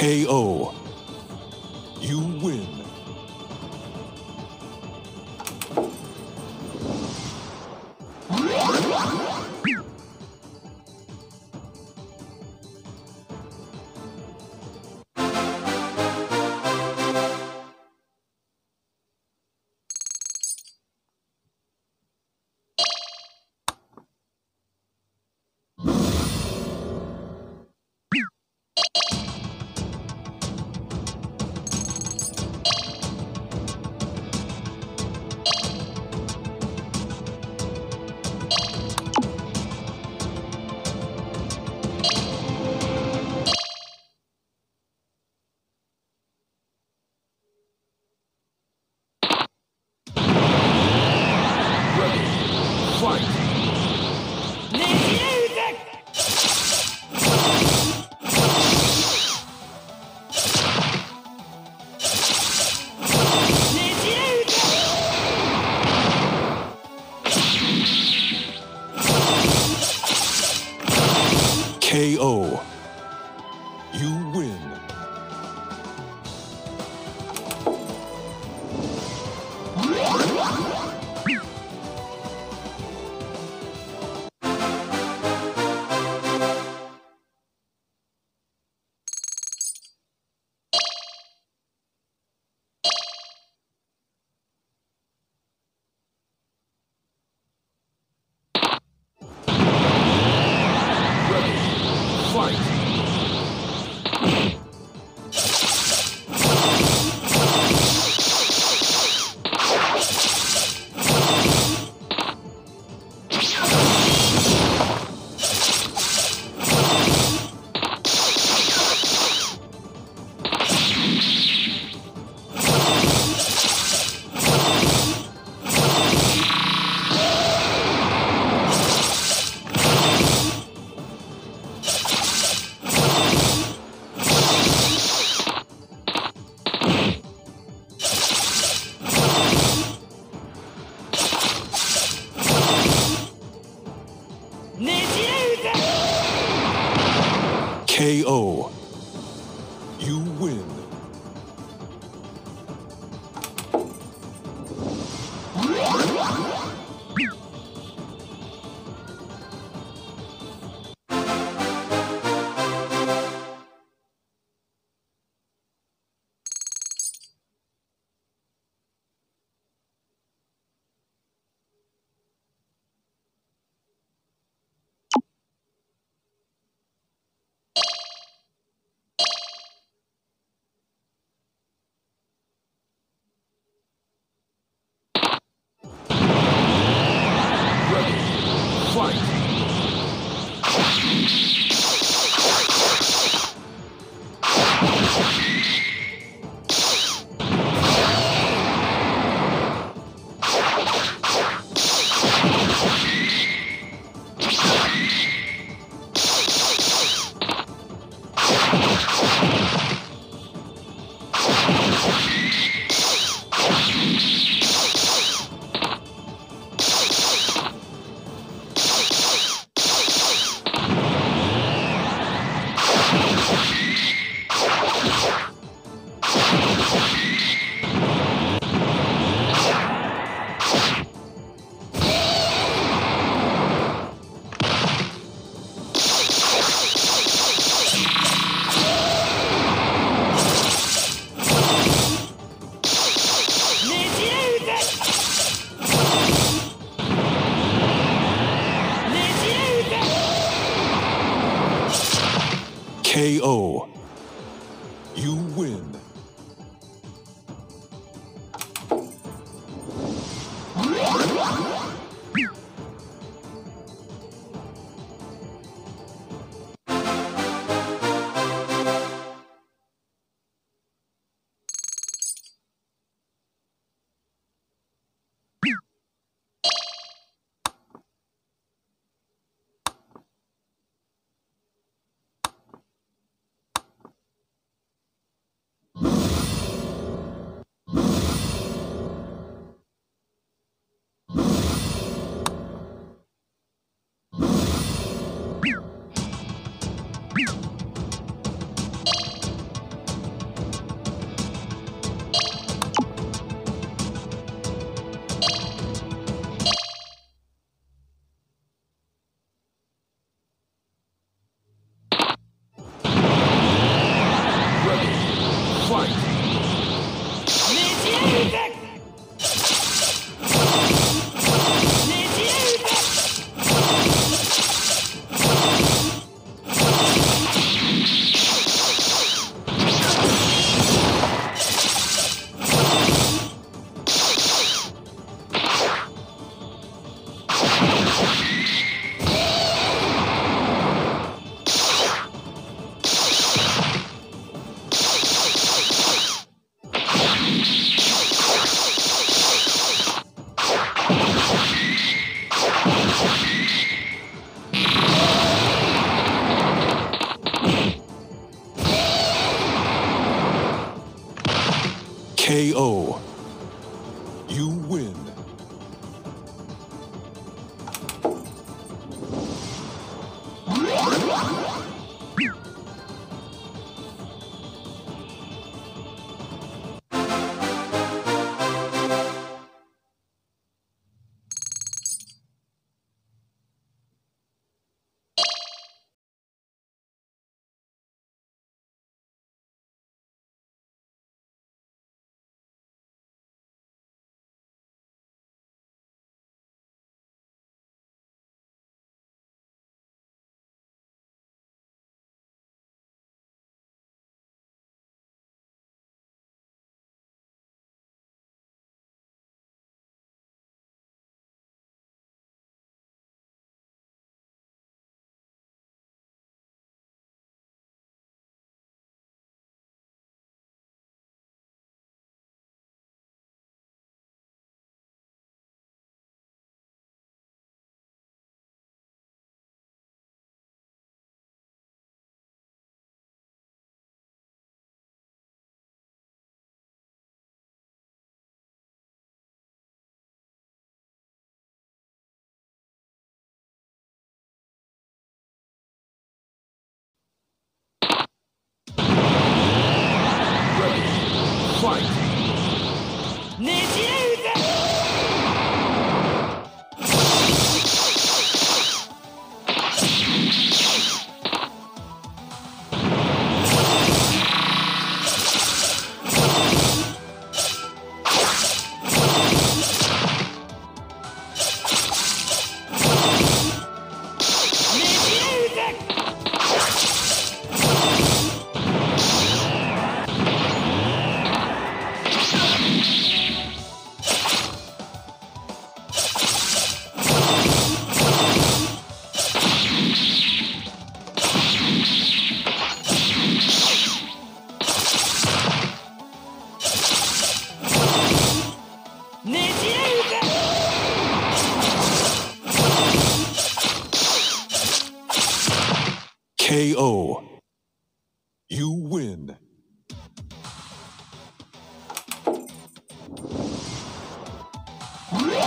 KO. You win. KO. KO. KO.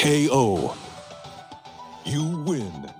KO. You win.